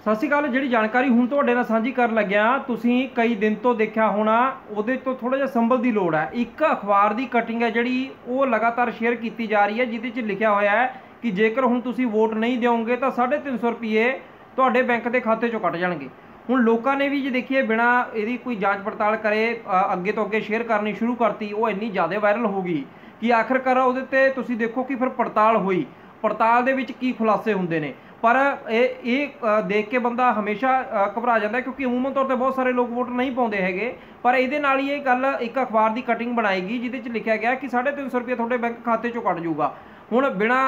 ਸਤਿ ਸ਼੍ਰੀ ਅਕਾਲ, ਜਿਹੜੀ ਜਾਣਕਾਰੀ ਹੁਣ ਤੁਹਾਡੇ ਨਾਲ ਸਾਂਝੀ ਕਰਨ ਲੱਗਿਆ, ਤੁਸੀਂ ਕਈ ਦਿਨ ਤੋਂ ਦੇਖਿਆ ਹੋਣਾ, ਉਹਦੇ ਤੋਂ ਥੋੜਾ ਜਿਹਾ ਸੰਭਲ ਦੀ ਲੋੜ ਹੈ। ਇੱਕ ਅਖਬਾਰ ਦੀ ਕਟਿੰਗ ਹੈ ਜਿਹੜੀ, ਉਹ ਲਗਾਤਾਰ ਸ਼ੇਅਰ ਕੀਤੀ ਜਾ ਰਹੀ ਹੈ, ਜਿਹਦੇ 'ਚ ਲਿਖਿਆ ਹੋਇਆ ਹੈ ਕਿ ਜੇਕਰ ਹੁਣ ਤੁਸੀਂ ਵੋਟ ਨਹੀਂ ਦਿਓਗੇ, ਤਾਂ 350 ਰੁਪਏ ਤੁਹਾਡੇ ਬੈਂਕ ਦੇ ਖਾਤੇ 'ਚੋਂ ਕੱਟ ਜਾਣਗੇ। ਹੁਣ ਲੋਕਾਂ ਨੇ ਵੀ ਜੇ ਦੇਖੀਏ, ਬਿਨਾ ਇਹਦੀ ਕੋਈ ਜਾਂਚ ਪੜਤਾਲ ਕਰੇ ਅੱਗੇ ਤੋਂ ਅੱਗੇ ਸ਼ੇਅਰ ਕਰਨੀ ਸ਼ੁਰੂ ਕਰਤੀ, ਉਹ ਇੰਨੀ ਜ਼ਿਆਦਾ ਵਾਇਰਲ ਹੋ ਗਈ ਕਿ ਆਖਰਕਾਰ ਉਹਦੇ ਤੇ ਤੁਸੀਂ ਦੇਖੋ ਕਿ ਫਿਰ ਪੜਤਾਲ ਹੋਈ। ਪੜਤਾਲ ਦੇ ਵਿੱਚ ਕੀ ਖੁਲਾਸੇ ਹੁੰਦੇ ਨੇ? ਪਰ ਇਹ ਇਹ ਦੇਖ ਕੇ ਬੰਦਾ ਹਮੇਸ਼ਾ ਘਬਰਾ ਜਾਂਦਾ ਕਿਉਂਕਿ ਅਮੂਮਨ ਤੌਰ ਤੇ ਬਹੁਤ ਸਾਰੇ ਲੋਕ ਵੋਟ ਨਹੀਂ ਪਾਉਂਦੇ ਹੈਗੇ। ਪਰ ਇਹਦੇ ਨਾਲ ਹੀ ਇਹ ਗੱਲ ਇੱਕ ਅਖਬਾਰ ਦੀ ਕਟਿੰਗ ਬਣਾਏਗੀ, ਜਿਹਦੇ 'ਚ ਲਿਖਿਆ ਗਿਆ ਕਿ 350 ਰੁਪਏ ਤੁਹਾਡੇ ਬੈਂਕ ਖਾਤੇ 'ਚੋਂ ਕੱਟ ਜਾਊਗਾ। ਹੁਣ ਬਿਨਾ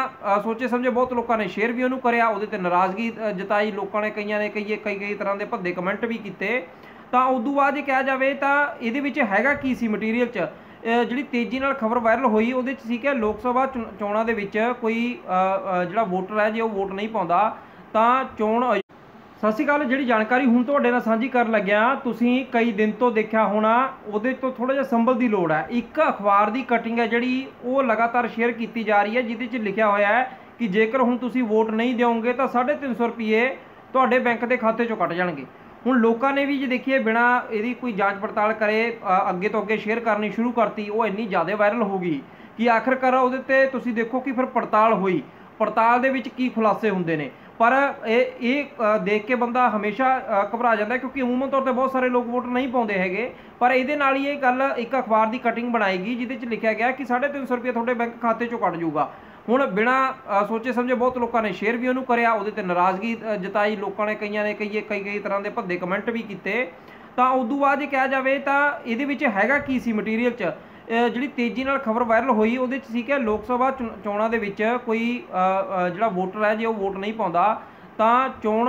ਸੋਚੇ ਸਮਝੇ ਬਹੁਤ ਲੋਕਾਂ ਨੇ ਸ਼ੇਅਰ ਵੀ ਉਹਨੂੰ ਕਰਿਆ, ਉਹਦੇ ਤੇ ਨਾਰਾਜ਼ਗੀ ਜਤਾਈ, ਲੋਕਾਂ ਨੇ ਕਈਆਂ ਨੇ ਕਈ ਕਈ ਕਈ ਤਰ੍ਹਾਂ ਦੇ ਭੱਦੇ ਕਮੈਂਟ ਵੀ ਕੀਤੇ। ਤਾਂ ਉਦੋਂ ਬਾਅਦ ਜੇ ਕਿਹਾ ਜਾਵੇ ਤਾਂ ਇਹਦੇ ਵਿੱਚ ਹੈਗਾ ਕੀ ਸੀ ਮਟੀਰੀਅਲ 'ਚ? ਜਿਹੜੀ ਤੇਜ਼ੀ ਨਾਲ ਖਬਰ ਵਾਇਰਲ ਹੋਈ, ਉਹਦੇ 'ਚ ਸੀ ਕਿ ਲੋਕ ਸਭਾ ਚੁਣ- ਚੋਣਾਂ ਦੇ ਵਿੱਚ ਕੋਈ ਜਿਹੜਾ ਵੋਟਰ ਹੈ, ਜੇ ਉਹ ਵੋਟ ਨਹੀਂ ਪਾਉਂਦਾ, ਤਾਂ ਚੋਣ ਸਤਿ ਸ਼੍ਰੀ ਅਕਾਲ, ਜਿਹੜੀ ਜਾਣਕਾਰੀ ਹੁਣ ਤੁਹਾਡੇ ਨਾਲ ਸਾਂਝੀ ਕਰਨ ਲੱਗਿਆ, ਤੁਸੀਂ ਕਈ ਦਿਨ ਤੋਂ ਦੇਖਿਆ ਹੋਣਾ, ਉਹਦੇ ਤੋਂ ਥੋੜਾ ਜਿਹਾ ਸੰਭਲ ਦੀ ਲੋੜ ਹੈ। ਇੱਕ ਅਖਬਾਰ ਦੀ ਕਟਿੰਗ ਹੈ ਜਿਹੜੀ, ਉਹ ਲਗਾਤਾਰ ਸ਼ੇਅਰ ਕੀਤੀ ਜਾ ਰਹੀ ਹੈ, ਜਿਹਦੇ 'ਚ ਲਿਖਿਆ ਹੋਇਆ ਹੈ ਕਿ ਜੇਕਰ ਹੁਣ ਤੁਸੀਂ ਵੋਟ ਨਹੀਂ ਦਿਓਗੇ, ਤਾਂ 350 ਰੁਪਏ ਤੁਹਾਡੇ ਬੈਂਕ ਦੇ ਖਾਤੇ 'ਚੋਂ ਕੱਟ ਜਾਣਗੇ। ਹੁਣ ਲੋਕਾਂ ਨੇ ਵੀ ਜੇ ਦੇਖੀਏ ਬਿਨਾ ਇਹਦੀ ਕੋਈ ਜਾਂਚ ਪੜਤਾਲ ਕਰੇ ਅੱਗੇ ਤੋਂ ਅੱਗੇ ਸ਼ੇਅਰ ਕਰਨੀ ਸ਼ੁਰੂ ਕਰਤੀ, ਉਹ ਇੰਨੀ ਜ਼ਿਆਦਾ ਵਾਇਰਲ ਹੋ ਗਈ ਕਿ ਆਖਰਕਾਰ ਉਹਦੇ ਤੇ ਤੁਸੀਂ ਦੇਖੋ ਕਿ ਫਿਰ ਪੜਤਾਲ ਹੋਈ। ਪੜਤਾਲ ਦੇ ਵਿੱਚ ਕੀ ਖੁਲਾਸੇ ਹੁੰਦੇ ਨੇ? ਪਰ ਇਹ ਇਹ ਦੇਖ ਕੇ ਬੰਦਾ ਹਮੇਸ਼ਾ ਘਬਰਾ ਜਾਂਦਾ ਕਿਉਂਕਿ ਅਮੂਮਨ ਤੌਰ ਤੇ ਬਹੁਤ ਸਾਰੇ ਲੋਕ ਵੋਟ ਨਹੀਂ ਪਾਉਂਦੇ ਹੈਗੇ। ਪਰ ਇਹਦੇ ਨਾਲ ਹੀ ਇਹ ਗੱਲ ਇੱਕ ਅਖਬਾਰ ਦੀ ਕਟਿੰਗ ਬਣਾਏਗੀ, ਜਿਹਦੇ 'ਚ ਲਿਖਿਆ ਗਿਆ ਕਿ 350 ਰੁਪਏ ਤੁਹਾਡੇ ਬੈਂਕ ਖਾਤੇ 'ਚੋਂ ਕੱਟ ਜਾਊਗਾ ਹੁਣ ਬਿਨਾ ਸੋਚੇ ਸਮਝੇ ਬਹੁਤ ਲੋਕਾਂ ਨੇ ਸ਼ੇਅਰ ਵੀ ਉਹਨੂੰ ਕਰਿਆ, ਉਹਦੇ ਤੇ ਨਾਰਾਜ਼ਗੀ ਜਤਾਈ, ਲੋਕਾਂ ਨੇ ਕਈਆਂ ਨੇ ਕਈ ਕਈ ਕਈ ਤਰ੍ਹਾਂ ਦੇ ਭੱਦੇ ਕਮੈਂਟ ਵੀ ਕੀਤੇ। ਤਾਂ ਉਦੋਂ ਬਾਅਦ ਜੇ ਕਿਹਾ ਜਾਵੇ ਤਾਂ ਇਹਦੇ ਵਿੱਚ ਹੈਗਾ ਕੀ ਸੀ ਮਟੀਰੀਅਲ 'ਚ? ਜਿਹੜੀ ਤੇਜ਼ੀ ਨਾਲ ਖਬਰ ਵਾਇਰਲ ਹੋਈ, ਉਹਦੇ 'ਚ ਸੀ ਕਿ ਲੋਕ ਸਭਾ ਚੁਣ- ਚੋਣਾਂ ਦੇ ਵਿੱਚ ਕੋਈ ਜਿਹੜਾ ਵੋਟਰ ਹੈ ਜੇ ਉਹ ਵੋਟ ਨਹੀਂ ਪਾਉਂਦਾ, ਤਾਂ ਚੋਣ